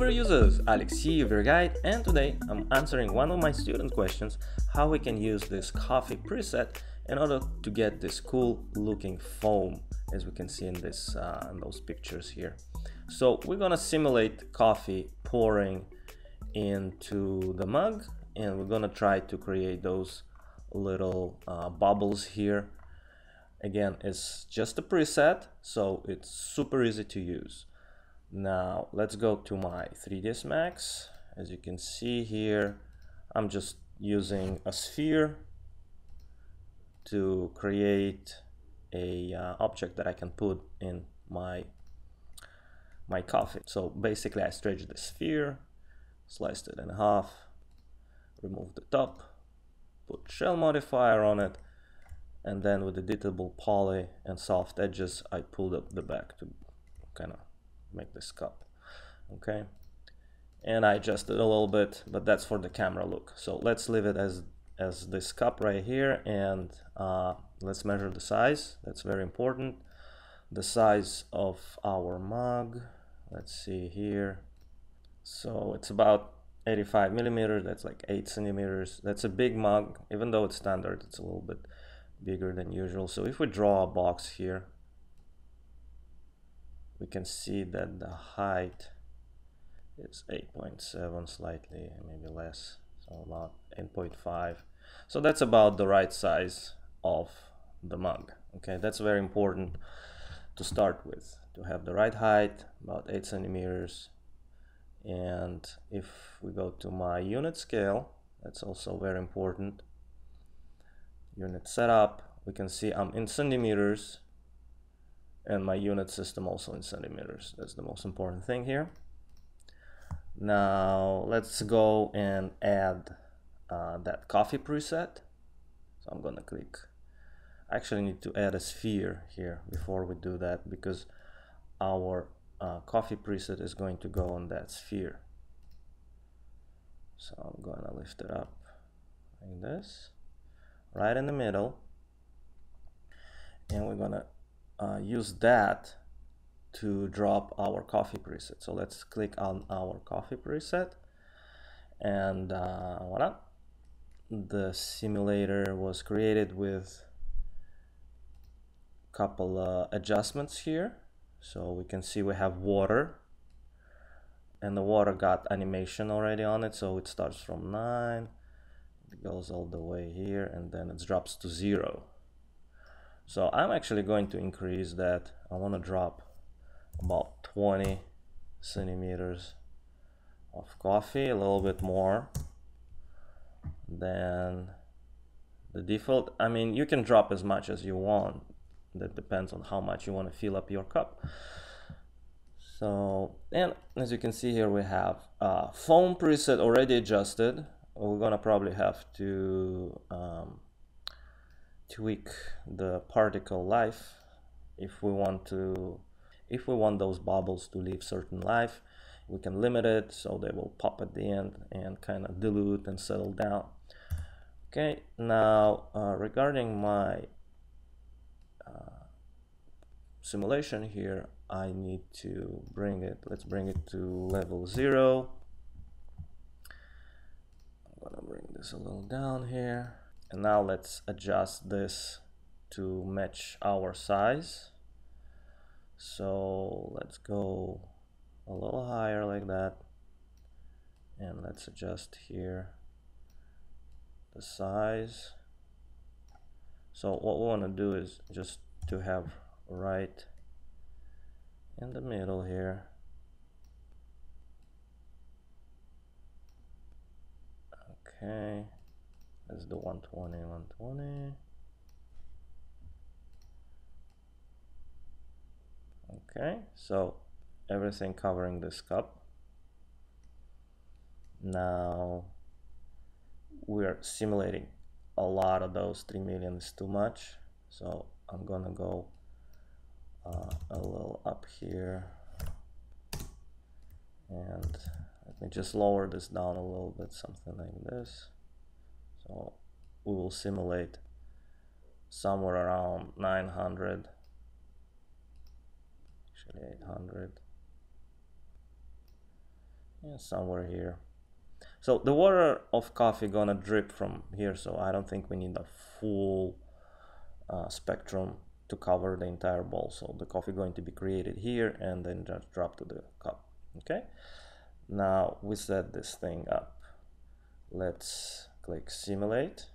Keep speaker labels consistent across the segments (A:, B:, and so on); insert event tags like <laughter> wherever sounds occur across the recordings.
A: over users, Alex here, your guide, and today I'm answering one of my student questions how we can use this coffee preset in order to get this cool looking foam as we can see in this uh, in those pictures here. So we're gonna simulate coffee pouring into the mug and we're gonna try to create those little uh, bubbles here. Again, it's just a preset, so it's super easy to use. Now let's go to my 3ds Max. As you can see here, I'm just using a sphere to create a uh, object that I can put in my my coffee. So basically I stretched the sphere, sliced it in half, remove the top, put shell modifier on it, and then with the editable poly and soft edges I pulled up the back to kind of make this cup okay? And I adjusted a little bit but that's for the camera look. So let's leave it as as this cup right here and uh, let's measure the size. That's very important. The size of our mug let's see here. So it's about 85 millimeters that's like 8 centimeters. That's a big mug even though it's standard it's a little bit bigger than usual. So if we draw a box here we can see that the height is 8.7 slightly maybe less so about 8.5 so that's about the right size of the mug okay? That's very important to start with to have the right height about 8 centimeters. And if we go to my unit scale that's also very important. Unit setup we can see I'm in centimeters and my unit system also in centimeters. That's the most important thing here. Now let's go and add uh, that coffee preset. So I'm gonna click. I actually need to add a sphere here before we do that because our uh, coffee preset is going to go on that sphere. So I'm gonna lift it up like this, right in the middle. And we're gonna uh, use that to drop our coffee preset. So let's click on our coffee preset and uh, voila. The simulator was created with a couple uh, adjustments here. So we can see we have water and the water got animation already on it. So it starts from nine, it goes all the way here and then it drops to zero. So I'm actually going to increase that. I want to drop about 20 centimeters of coffee, a little bit more than the default. I mean, you can drop as much as you want. That depends on how much you want to fill up your cup. So, and as you can see here, we have a foam preset already adjusted. We're gonna probably have to um, tweak the particle life if we want to if we want those bubbles to live certain life we can limit it so they will pop at the end and kind of dilute and settle down. Okay now uh, regarding my uh, simulation here I need to bring it let's bring it to level zero. I'm gonna bring this a little down here and now let's adjust this to match our size. So let's go a little higher like that. And let's adjust here the size. So what we want to do is just to have right in the middle here. Okay Let's do 120, 120. Okay, so everything covering this cup. Now we're simulating a lot of those 3 million is too much. So I'm gonna go uh, a little up here and let me just lower this down a little bit, something like this. We will simulate somewhere around 900, actually 800. yeah, somewhere here. So the water of coffee gonna drip from here so I don't think we need a full uh, spectrum to cover the entire bowl. So the coffee going to be created here and then just drop to the cup okay? Now we set this thing up. Let's click simulate.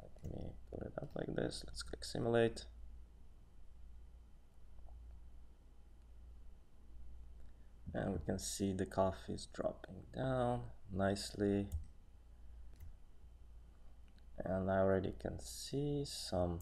A: Let me put it up like this. Let's click simulate. And we can see the coffee is dropping down nicely. And I already can see some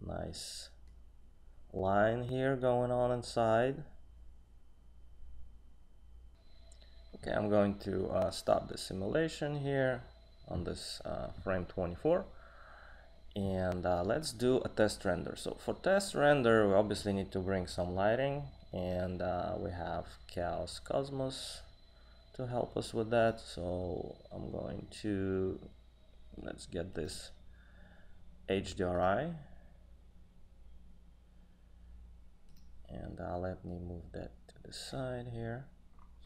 A: nice line here going on inside okay I'm going to uh, stop the simulation here on this uh, frame 24 and uh, let's do a test render. So for test render we obviously need to bring some lighting. And uh, we have Chaos Cosmos to help us with that. So I'm going to let's get this HDRI and uh, let me move that to the side here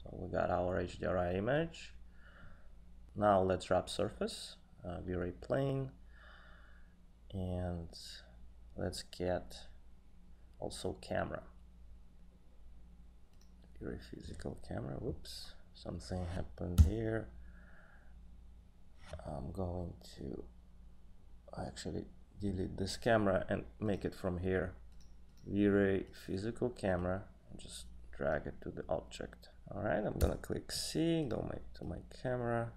A: so we got our HDRI image. Now let's wrap surface uh, V-Ray plane and let's get also camera. V-Ray physical camera whoops something happened here. I'm going to actually delete this camera and make it from here. V-Ray physical camera just drag it to the object alright I'm gonna click C go my, to my camera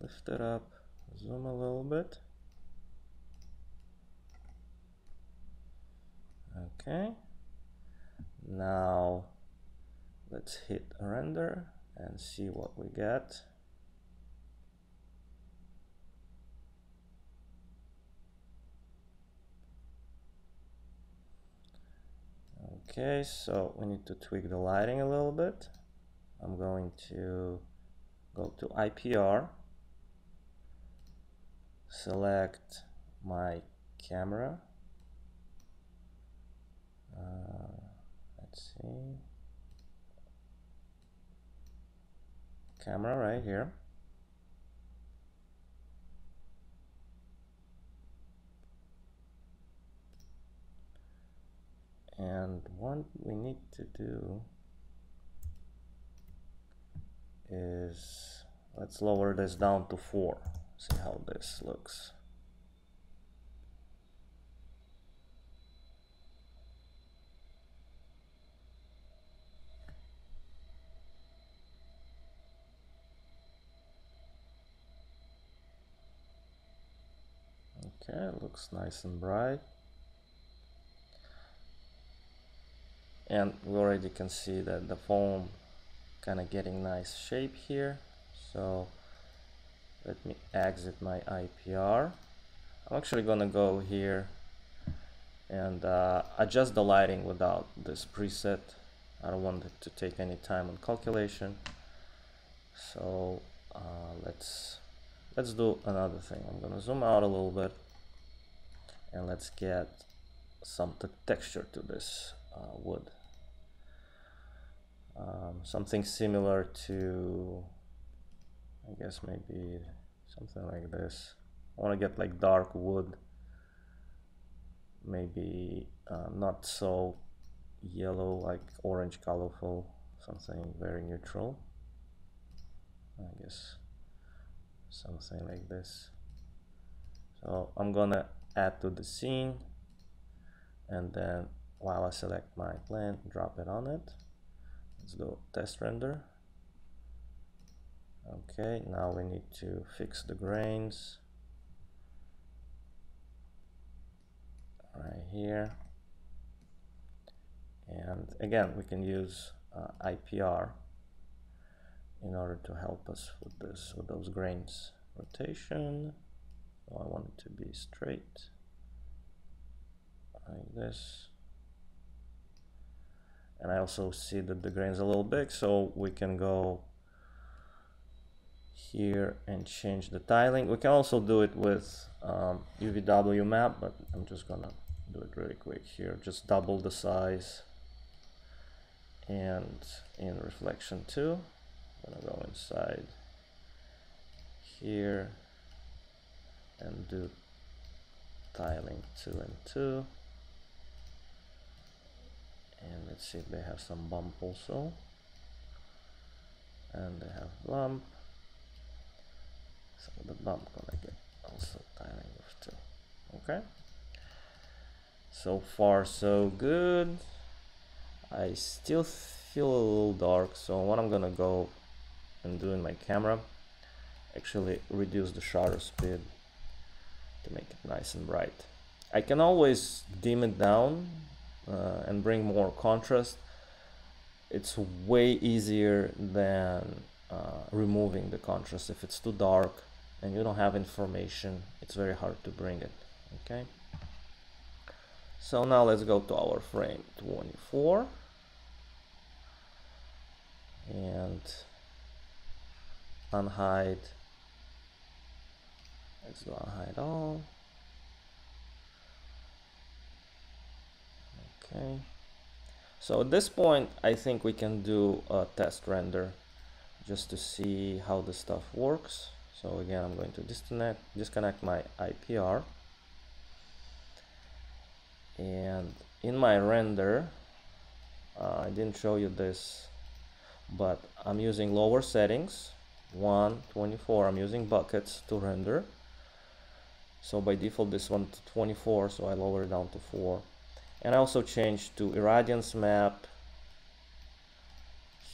A: lift it up zoom a little bit okay now let's hit render and see what we get. Okay, so we need to tweak the lighting a little bit. I'm going to go to IPR, select my camera. Uh, let's see. camera right here. And what we need to do is let's lower this down to 4 see how this looks Okay, looks nice and bright. And we already can see that the foam kind of getting nice shape here. So let me exit my IPR. I'm actually gonna go here and uh, adjust the lighting without this preset. I don't want it to take any time on calculation. So uh, let's let's do another thing. I'm gonna zoom out a little bit and let's get some texture to this uh, wood um, something similar to I guess maybe something like this. I want to get like dark wood. Maybe uh, not so yellow like orange colorful something very neutral. I guess something like this. So I'm gonna add to the scene and then while I select my plant drop it on it let's do test render. Okay now we need to fix the grains. Right here. And again we can use uh, IPR in order to help us with this with those grains rotation. So I want it to be straight. Like this and I also see that the grain is a little big so we can go here and change the tiling. We can also do it with um, UVW map but I'm just gonna do it really quick here. Just double the size. And in reflection 2 I'm gonna go inside here and do tiling 2 and 2 and let's see if they have some bump also. And they have bump. So the bump gonna get also tiling of 2 okay. So far so good. I still feel a little dark so what I'm gonna go and do in my camera actually reduce the shutter speed to make it nice and bright. I can always dim it down uh, and bring more contrast it's way easier than uh, removing the contrast. If it's too dark and you don't have information it's very hard to bring it okay? So now let's go to our frame 24 and unhide. Let's do unhide all okay. So at this point I think we can do a test render just to see how the stuff works. So again I'm going to disconnect disconnect my IPR and in my render uh, I didn't show you this but I'm using lower settings 124. I'm using buckets to render. So by default this one to 24 so I lower it down to 4 and I also changed to irradiance map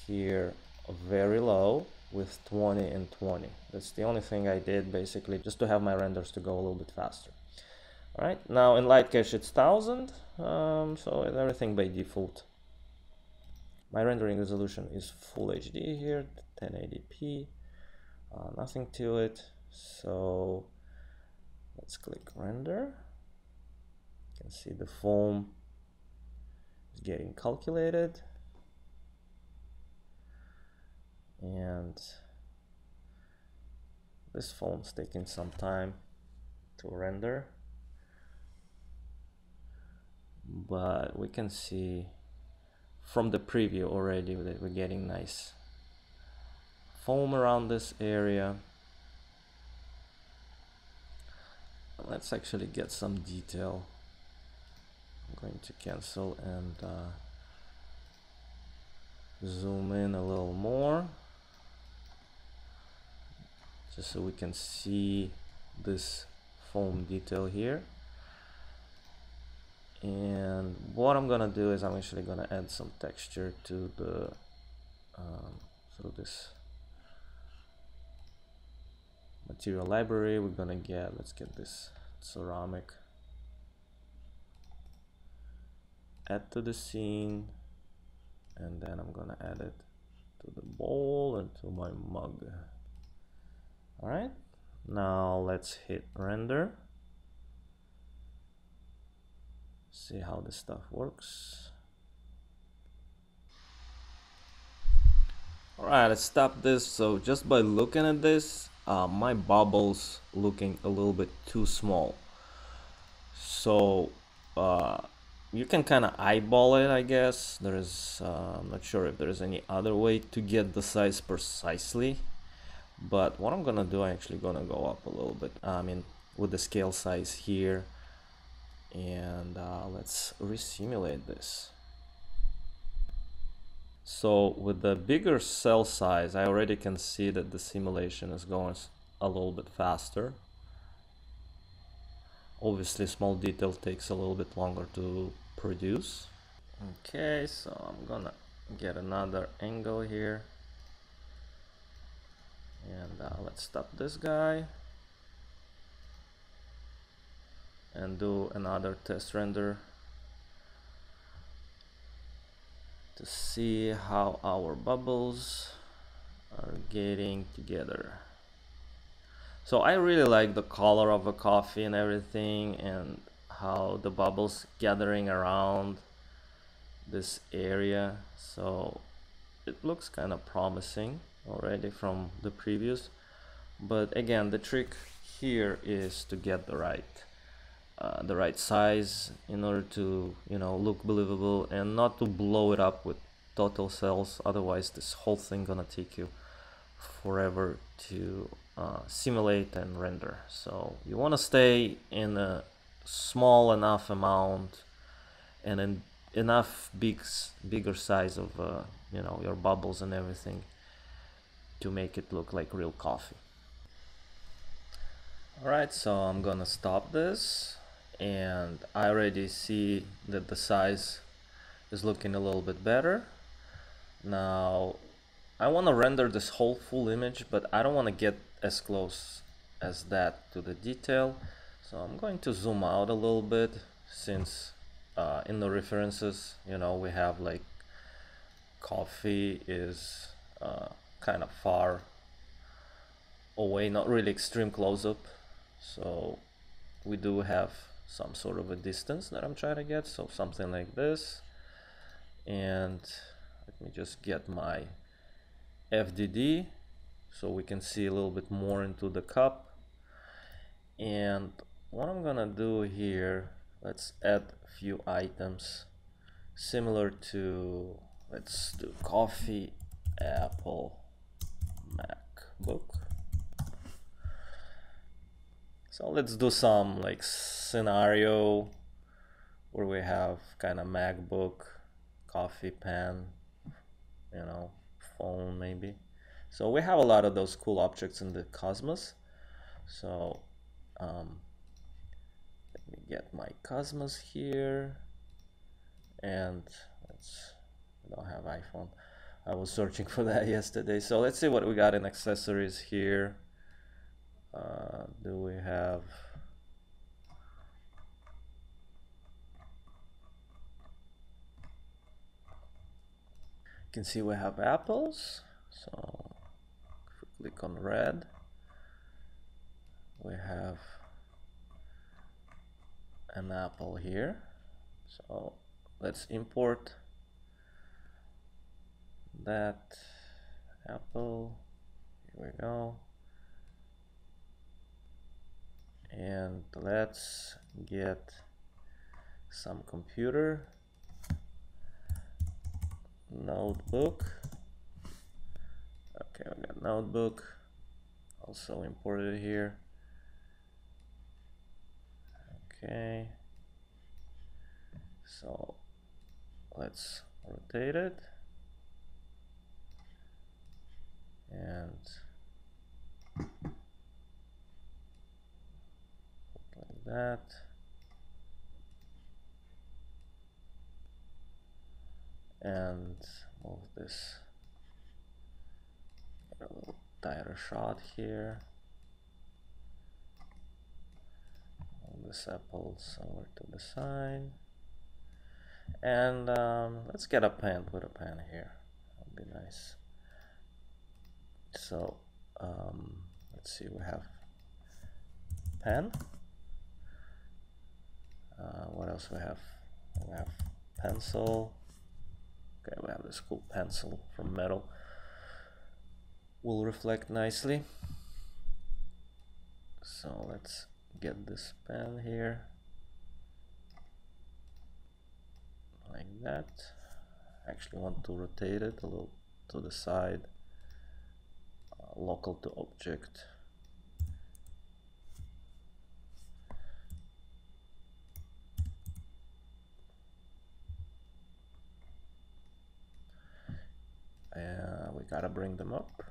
A: here very low with 20 and 20 that's the only thing I did basically just to have my renders to go a little bit faster. All right now in light cache it's 1000 um, so everything by default. My rendering resolution is full HD here 1080p uh, nothing to it. So let's click render you can see the foam is getting calculated. And this foam's taking some time to render. But we can see from the preview already that we're getting nice foam around this area. Let's actually get some detail I'm going to cancel and uh, zoom in a little more. Just so we can see this foam detail here. And what I'm gonna do is I'm actually gonna add some texture to the um, through this material library. We're gonna get let's get this ceramic add to the scene and then I'm gonna add it to the bowl and to my mug. All right now let's hit render. See how this stuff works. All right let's stop this. So just by looking at this uh, my bubbles looking a little bit too small. So uh, you can kind of eyeball it I guess. There is uh, I'm not sure if there is any other way to get the size precisely but what I'm gonna do I'm actually gonna go up a little bit I mean with the scale size here and uh, let's resimulate this. So with the bigger cell size I already can see that the simulation is going a little bit faster. Obviously small detail takes a little bit longer to produce. Okay so I'm gonna get another angle here. And uh, let's stop this guy. And do another test render to see how our bubbles are getting together. So I really like the color of the coffee and everything and how the bubbles gathering around this area. So it looks kind of promising already from the previous. But again the trick here is to get the right uh, the right size in order to you know look believable and not to blow it up with total cells. Otherwise this whole thing gonna take you forever to uh, simulate and render. So you want to stay in a small enough amount and in enough big bigger size of uh, you know your bubbles and everything to make it look like real coffee. Alright so I'm gonna stop this and I already see that the size is looking a little bit better. Now I want to render this whole full image but I don't want to get as close as that to the detail so I'm going to zoom out a little bit since uh, in the references you know we have like coffee is uh, kind of far away not really extreme close-up so we do have some sort of a distance that I'm trying to get so something like this. And let me just get my FDD so we can see a little bit more into the cup. And what I'm gonna do here let's add a few items similar to let's do coffee apple macbook. So let's do some like scenario where we have kind of macbook coffee pen you know phone maybe. So we have a lot of those cool objects in the cosmos. So um, me get my cosmos here. And let's I don't have iPhone. I was searching for <laughs> that yesterday. So let's see what we got in accessories here. Uh, do we have you can see we have apples. So click on red we have an apple here. So let's import that apple. Here we go. And let's get some computer notebook. Okay we got notebook. Also imported here okay. So let's rotate it. And like that. And move this a little tighter shot here this apple somewhere to the side. And um, let's get a pen put a pen here. That would be nice. So um, let's see we have pen uh, what else we have? We have pencil. Okay, we have this cool pencil from metal. Will reflect nicely. So let's get this pen here. Like that. Actually want to rotate it a little to the side. Uh, local to object. uh, we gotta bring them up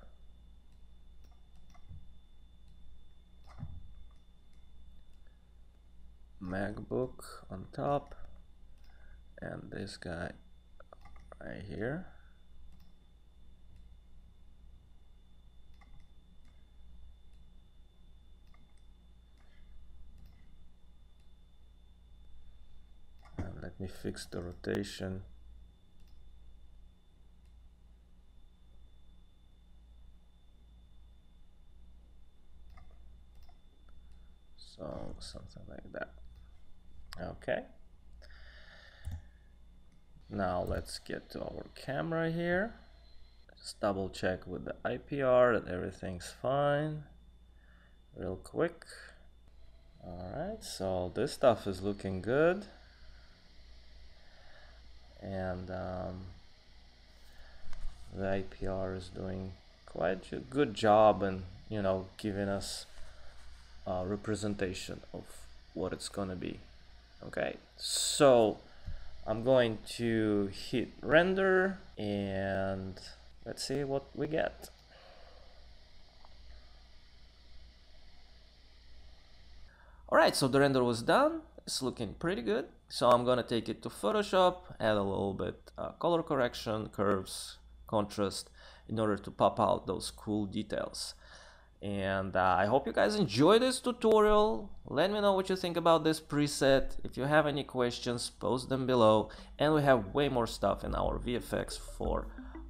A: MacBook on top and this guy right here. And let me fix the rotation. So something like that okay. Now let's get to our camera here. Just double check with the IPR that everything's fine. Real quick. Alright so this stuff is looking good. And um, the IPR is doing quite a good job and you know giving us a representation of what it's gonna be okay so I'm going to hit render and let's see what we get Alright, so the render was done. It's looking pretty good. So I'm gonna take it to Photoshop, add a little bit uh, color correction, curves, contrast, in order to pop out those cool details. And uh, I hope you guys enjoy this tutorial. Let me know what you think about this preset. If you have any questions, post them below. And we have way more stuff in our VFX for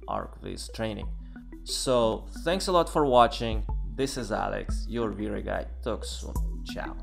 A: ArchViz training. So thanks a lot for watching. This is Alex, your V-Ray guy. Talk soon. Ciao.